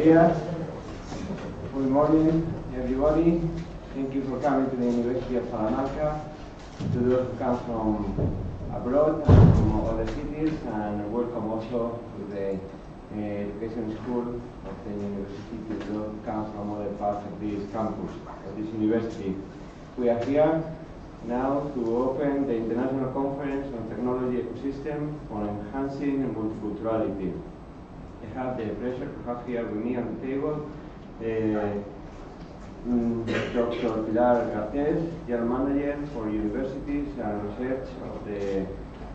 Good morning, everybody. Thank you for coming to the University of Salamanca, to those who come from abroad and from other cities, and welcome also to the uh, Education School of the University to those who come from other parts of this campus, of this university. We are here now to open the International Conference on Technology Ecosystem for Enhancing Multiculturality. I have the pleasure to have here with me on the table uh, mm, Dr. Pilar Garcés, General Manager for Universities and Research of the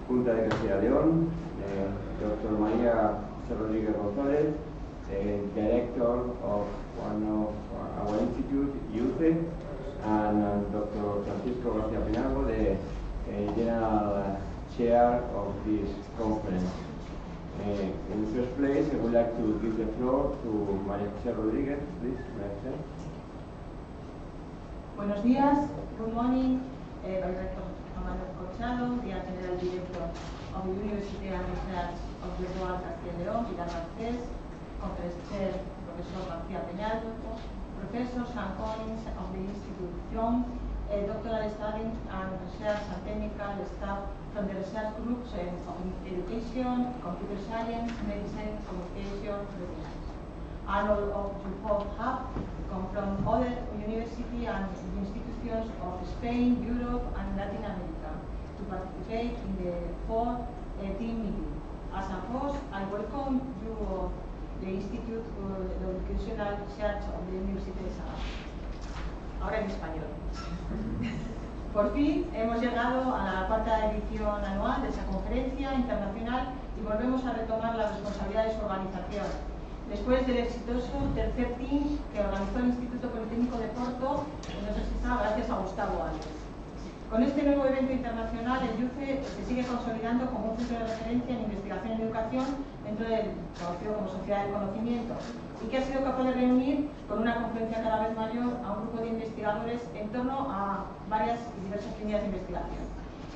Junta de Castilla León, uh, Dr. María Rodríguez González, uh, Director of one of our institute, UCE, and uh, Dr. Francisco García Peñalvo, the uh, General Chair of this conference. Uh, in the first place, I would like to give the floor to María José Rodríguez, please. María José. Buenos días, good morning, uh, Director Amanda Corchado, the General Director of the University and Research of the Dual Castilla León, Pilar Garcés, Conference Chair, Professor García Peñalvo, Professor Sean Collins of the Institute John, uh, doctoral studies and research and technical staff from the research groups in education, computer science, medicine, communication, research. And all of you both have come from other universities and institutions of Spain, Europe, and Latin America to participate in the fourth uh, TEEM meeting. As a host, I welcome you of the Institute for the Educational Research of the University de Salamanca. Ahora en español. Por fin hemos llegado a la cuarta edición anual de esa conferencia internacional y volvemos a retomar la responsabilidad de su organización. Después del exitoso tercer team que organizó el Instituto Politécnico de Porto, si está, gracias a Gustavo Alves. Con este nuevo evento internacional, el IUCE se sigue consolidando como un centro de referencia en investigación y educación dentro del conocido como Sociedad del Conocimiento y que ha sido capaz de reunir con una confluencia cada vez mayor a un grupo de investigadores en torno a varias y diversas líneas de investigación.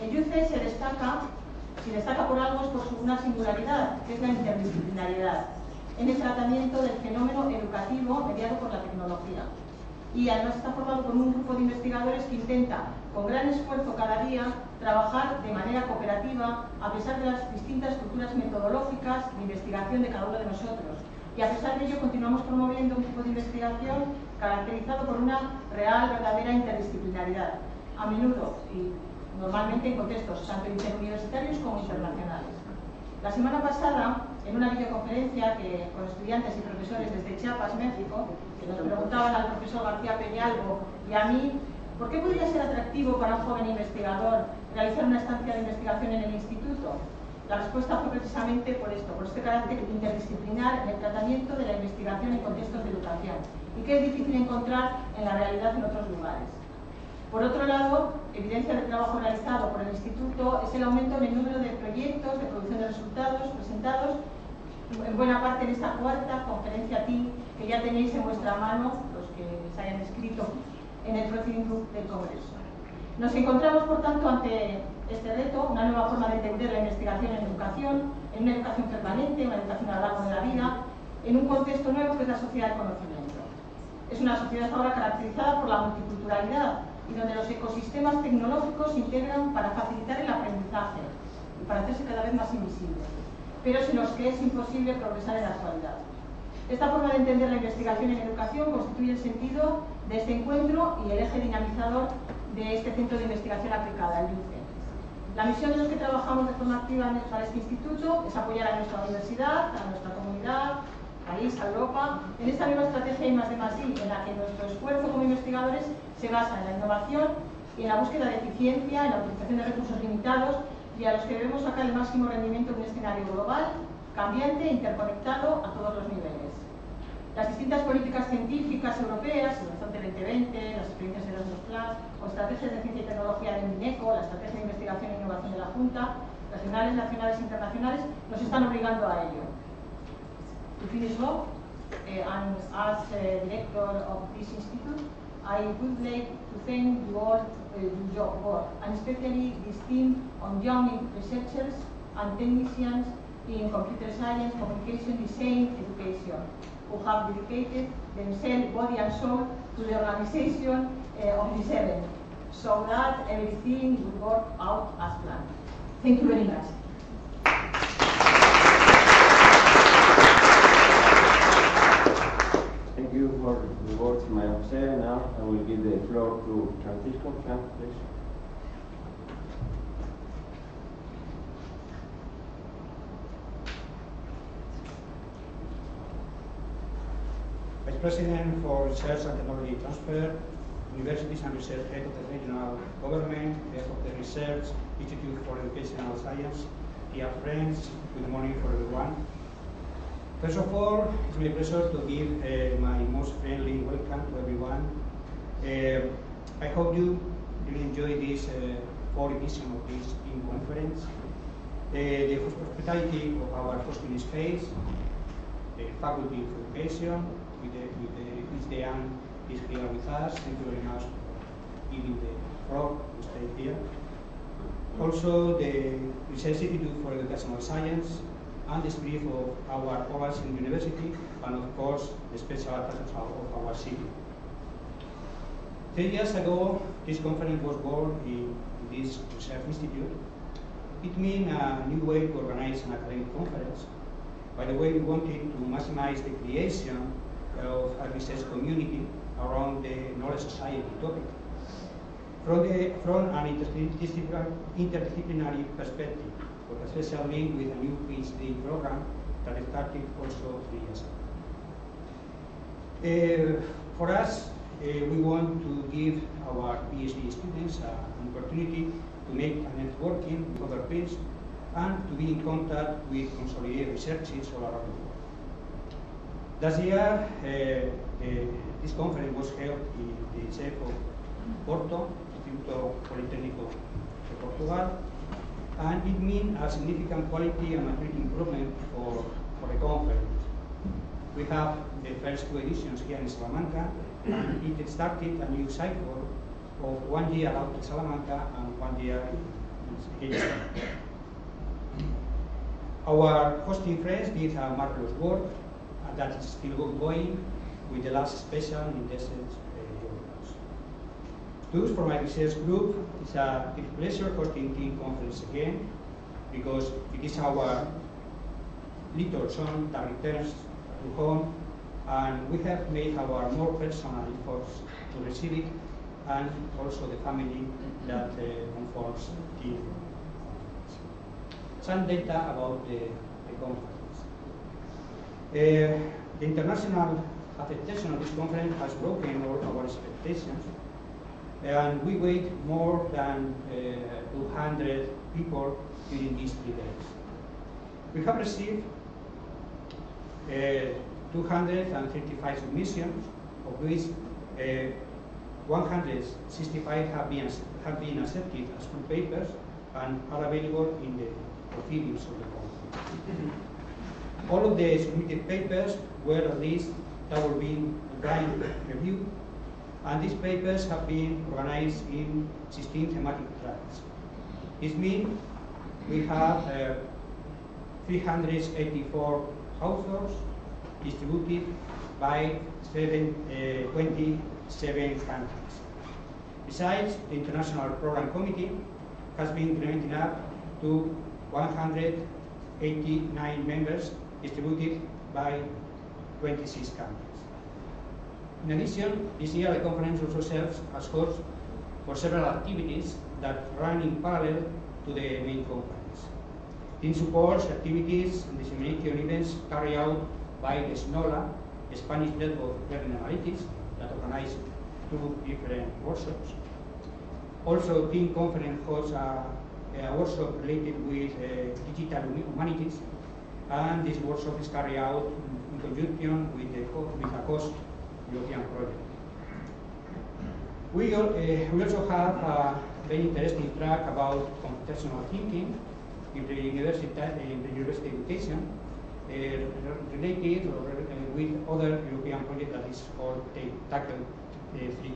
El IUCE se destaca, si destaca por algo, es por una singularidad, que es la interdisciplinariedad, en el tratamiento del fenómeno educativo mediado por la tecnología y además está formado por un grupo de investigadores que intenta, con gran esfuerzo cada día, trabajar de manera cooperativa a pesar de las distintas estructuras metodológicas de investigación de cada uno de nosotros. Y a pesar de ello continuamos promoviendo un tipo de investigación caracterizado por una real, verdadera interdisciplinaridad, a menudo y normalmente en contextos tanto interuniversitarios como internacionales. La semana pasada, en una videoconferencia que, con estudiantes y profesores desde Chiapas, México, que nos preguntaban al profesor García Peñalvo y a mí por qué podría ser atractivo para un joven investigador realizar una estancia de investigación en el instituto. La respuesta fue precisamente por esto, por este carácter interdisciplinar en el tratamiento de la investigación en contextos de educación y que es difícil encontrar en la realidad en otros lugares. Por otro lado, evidencia del trabajo realizado por el Instituto es el aumento en el número de proyectos de producción de resultados presentados en buena parte en esta cuarta conferencia TIM que ya tenéis en vuestra mano, los que se hayan escrito en el procedimiento del Congreso. Nos encontramos, por tanto, ante este reto, una nueva forma de entender la investigación en educación, en una educación permanente, una educación a lo largo de la vida, en un contexto nuevo que es la sociedad del conocimiento. Es una sociedad ahora caracterizada por la multiculturalidad y donde los ecosistemas tecnológicos se integran para facilitar el aprendizaje y para hacerse cada vez más invisibles pero sin los que es imposible progresar en la actualidad. Esta forma de entender la investigación en educación constituye el sentido de este encuentro y el eje dinamizador de este centro de investigación aplicada, el IUCE. La misión de los que trabajamos de forma activa para este instituto es apoyar a nuestra universidad, a nuestra comunidad, país, a Europa, en esta nueva estrategia I más I, en la que nuestro esfuerzo como investigadores se basa en la innovación y en la búsqueda de eficiencia, en la utilización de recursos limitados y a los que debemos sacar el máximo rendimiento en un escenario global, cambiante e interconectado a todos los niveles. Las distintas políticas científicas europeas, el Horizonte 2020, las experiencias de Erasmus Plus, o estrategias de ciencia y tecnología de MINECO, la estrategia de investigación e innovación de la Junta, nacionales, nacionales e internacionales, nos están obligando a ello. To finish off, uh, and as uh, director of this institute, I would like to thank you all uh, your work, and especially this team on young researchers and technicians in computer science, communication, design, education. Who have dedicated themselves, body and soul, to the organization uh, of this event, so that everything would work out as planned. Thank you very much. Thank you for the words, Maria Jose. Now I will give the floor to Francisco. Fran, please. Vice President for Research and Technology Transfer, Universities and Research Head of the Regional Government, Head of the Research Institute for Educational Science, dear friends, good morning for everyone. First of all, it's my pleasure to give uh, my most friendly welcome to everyone. Uh, I hope you will enjoy this uh, fourth edition of this in conference. Uh, the hospitality of our hosting space, the Faculty of Education, with the, the, Ms. Is here with us. Thank you very much for giving the floor to stay here. Also, the Research Institute for Educational Science and the spirit of our Oberlin University, and of course, the special attractions of our city. Ten years ago, this conference was born in this research institute. It means a new way to organize an academic conference. By the way, we wanted to maximize the creation of a research community around the knowledge society topic. From, the, from an interdisciplinary, interdisciplinary perspective, but especially with a new PhD program that started also three years ago. Uh, for us, uh, we want to give our PhD students uh, an opportunity to make a networking with other peers and to be in contact with consolidated researchers all around the world. Last year, uh, uh, this conference was held in the CEF of Porto, Instituto Politécnico de Portugal, and it means a significant quality and maturity improvement for, for the conference. We have the first two editions here in Salamanca, and it started a new cycle of one year out in Salamanca and one year in Spain. Our hosting friends did a marvelous work, that is still ongoing with the last special in desert journals. Thus, for my research group, it's a big pleasure hosting TEEM conference again, because it is our little son that returns to home, and we have made our more personal efforts to receive it, and also the family that uh, conforms the some data about the, the conference. Uh, the international acceptation of this conference has broken all our expectations, and we wait more than uh, 200 people during these three days. We have received uh, 235 submissions, of which uh, 165 have been, have been accepted as full papers and are available in the proceedings of the conference. All of the submitted papers were at least that double being blind review, and these papers have been organized in 16 thematic tracks. This means we have uh, 384 authors distributed by seven, uh, 27 countries. Besides, the International Program Committee has been implementing up to 189 members distributed by 26 countries. In addition, this year the conference also serves as host for several activities that run in parallel to the main conference. TEEM supports activities and dissemination events carried out by SNOLA, the Spanish Network of Learning Analytics, that organizes two different workshops. Also, TEEM conference hosts a, a workshop related with uh, digital humanities, and this workshop is carried out in conjunction with, the, with a cost European project. We, uh, we also have a very interesting track about computational thinking in the university, in the university education, uh, related or, uh, with other European project that is called TACCLE uh, Free.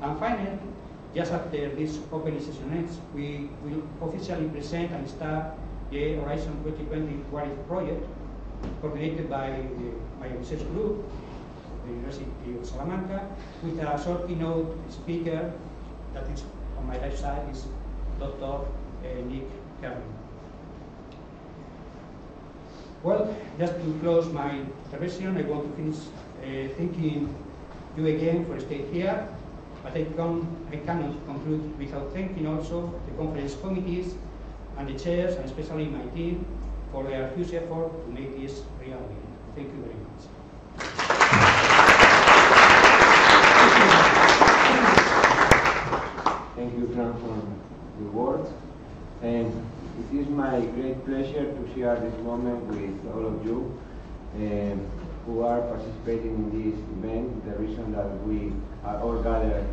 And finally, just after this opening session ends, we will officially present and start the Horizon 2020 What If project coordinated by uh, my research group, the University of Salamanca, with a short keynote speaker that is on my left side is Dr. Uh, Nick Kerwin. Well, just to close my intervention, I want to finish uh, thanking you again for staying here, but I, can, I cannot conclude without thanking also the conference committees and the chairs, and especially my team, for their huge effort to make this reality. Thank you very much. Thank you, Frank, for your words. And it is my great pleasure to share this moment with all of you uh, who are participating in this event. The reason that we are all gathered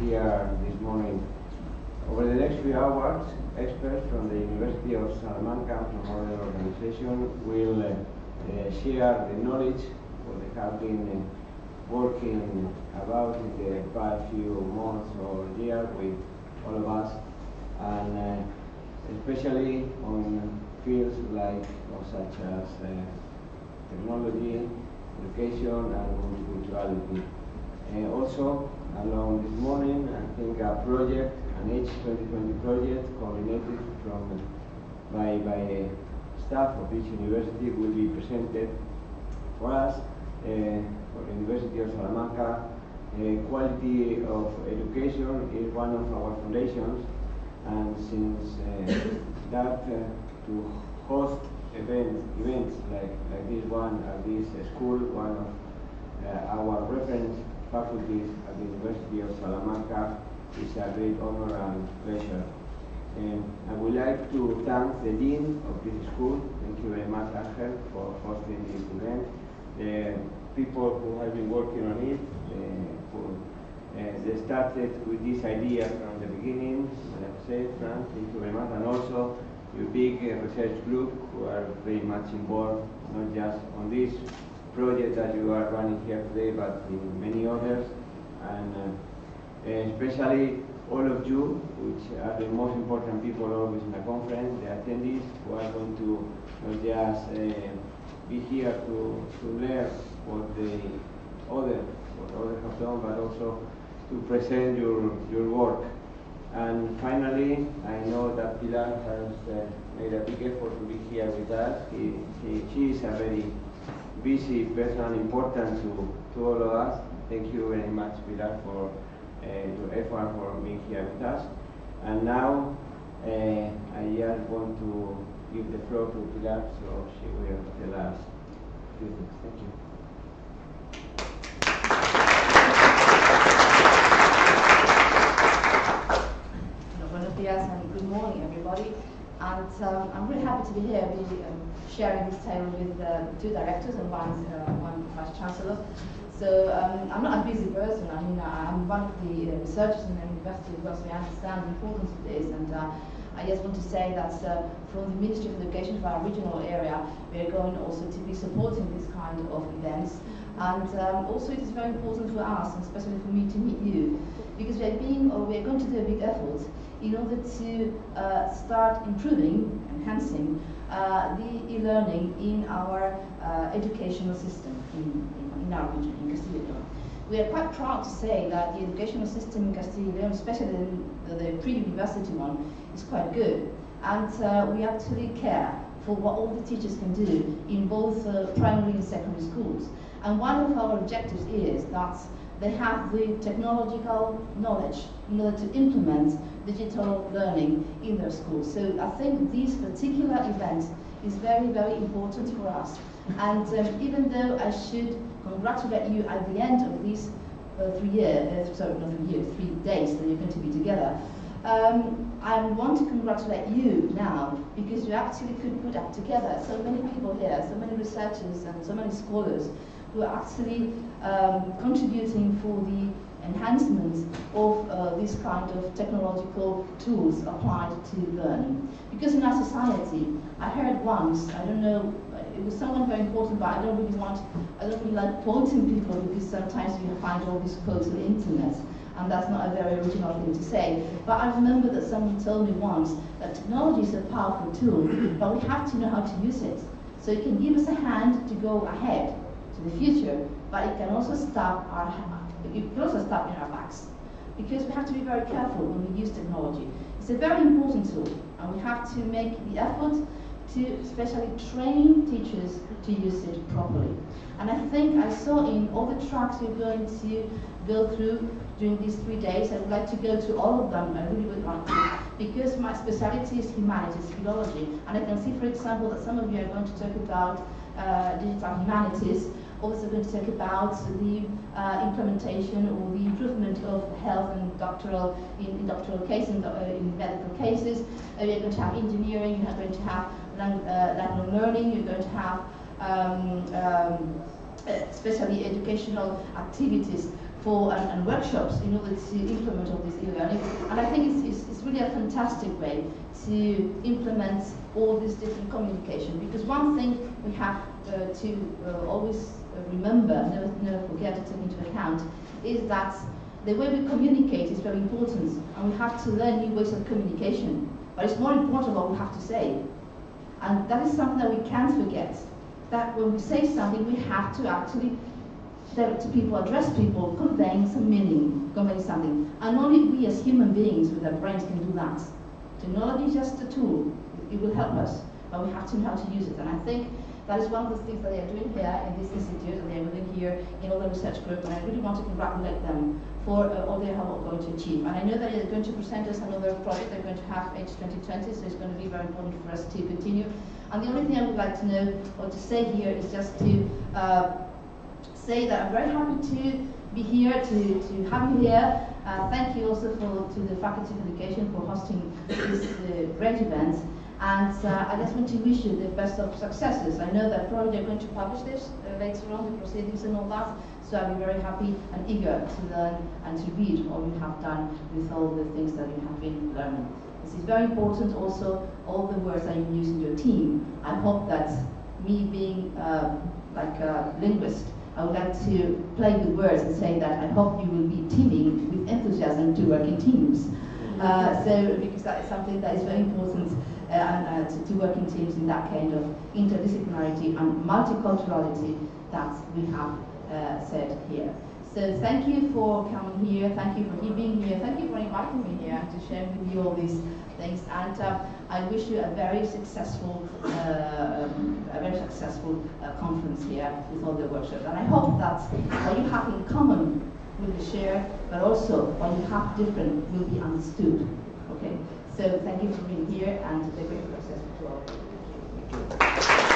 here this morning. Over the next few hours, experts from the University of Salamanca and from other organizations will uh, uh, share the knowledge what they have been uh, working about in the past few months or years with all of us, and uh, especially on fields like or such as uh, technology, education, and multiculturality. Uh, also, along this morning, I think a project, an H2020 project, coordinated from by by staff of each university, will be presented for us. Uh, for the University of Salamanca, uh, quality of education is one of our foundations, and since uh, that uh, to host events, events like, like this one at this school, one of uh, our reference faculties at the University of Salamanca, is a great honor and pleasure. And I would like to thank the Dean of this school, thank you very much Angel for hosting this event, the people who have been working on it, uh, who, uh, they started with this idea from the beginning, like I said, Frank, thank you very much, and also your big uh, research group who are very much involved, not just on this project that you are running here today, but in many others, and especially all of you, which are the most important people always in the conference, the attendees who are going to not just uh, be here to, to learn what the other what others have done, but also to present your your work. And finally, I know that Pilar has uh, made a big effort to be here with us. He, he, she is a very busy person, important to, to all of us. Thank you very much, Pilar, for uh, your effort for being here with us. And now, uh, I just want to give the floor to Pilar, so she will tell us a few things. Thank you. And good morning, everybody. And um, I'm really happy to be here, be um, sharing this table with uh, two directors and one, uh, one vice chancellor. So um, I'm not a busy person. I mean, I'm one of the researchers in the university as well, so I understand the importance of this. And uh, I just want to say that uh, from the Ministry of Education for our regional area, we are going also to be supporting this kind of events. And um, also it is very important for us, and especially for me to meet you, because we are being, or we are going to do a big effort in order to uh, start improving, enhancing the e-learning in our uh, educational system in, in, in, our region, in Castilla y León. We are quite proud to say that the educational system in Castilla y León, especially the, the pre-university one, is quite good. And uh, we actually care for what all the teachers can do in both uh, primary and secondary schools. And one of our objectives is that they have the technological knowledge in order to implement digital learning in their schools. So I think this particular event is very, very important for us. And um, even though I should congratulate you at the end of these uh, three years, uh, sorry, not three years, three days that you're going to be together, um, I want to congratulate you now because you actually could put up together so many people here, so many researchers and so many scholars who are actually um, contributing for the enhancement of uh, this kind of technological tools applied to learning. Because in our society, I heard once, I don't know, it was someone very important, but I don't really want, I don't really like quoting people because sometimes you find all these quotes on the internet and that's not a very original thing to say. But I remember that someone told me once that technology is a powerful tool, but we have to know how to use it. So it can give us a hand to go ahead the future, but it can also stop our, it can also stop in our backs. Because we have to be very careful when we use technology. It's a very important tool, and we have to make the effort to especially train teachers to use it properly. And I think I saw in all the tracks we're going to go through during these three days, I would like to go to all of them, I really would like to, because my specialty is humanities, philology, and I can see, for example, that some of you are going to talk about uh, digital humanities, also going to talk about the uh, implementation or the improvement of health and doctoral in, in doctoral cases, in, uh, in medical cases. Uh, you're going to have engineering, you're going to have uh, language learning, you're going to have um, um, especially educational activities for and, and, workshops in order to implement all this e-learning. And I think it's, it's, it's, really a fantastic way to implement all this different communication. Because one thing we have uh, to uh, always remember, never, never forget to take into account, is that the way we communicate is very important, and we have to learn new ways of communication. But it's more important what we have to say. And that is something that we can't forget. That when we say something, we have to actually direct to people, address people, conveying some meaning, conveying something. And only we as human beings with our brains can do that. Technology is just a tool. It will help us, but we have to know how to use it. And I think that is one of the things that they are doing here in this institute, and they are doing here in all the research group, and I really want to congratulate them for uh, all they are going to achieve. And I know that they're going to present us another project they're going to have H2020, so it's going to be very important for us to continue. And the only thing I would like to know or to say here is just to uh, say that I'm very happy to be here, to, to have you here. Uh, thank you also for, to the Faculty of Education for hosting this uh, great event. And uh, I just want to wish you the best of successes. I know that probably they're going to publish this uh, later on, the proceedings and all that. So I'll be very happy and eager to learn and to read all you have done with all the things that you have been learning. This is very important also, all the words that you use in your team. I hope that me being uh, like a linguist, I would like to play with words and say that I hope you will be teaming with enthusiasm to work in teams. Uh, so, because that is something that is very important and, uh, to, to work in teams in that kind of interdisciplinarity and multiculturality that we have uh, said here. So thank you for coming here, thank you for being here, thank you for inviting me here to share with you all these things and uh, I wish you a very successful, uh, um, a very successful uh, conference here with all the workshops. And I hope that what you have in common will be shared, but also what you have different will be understood. Okay. So thank you for being here and the great process to all.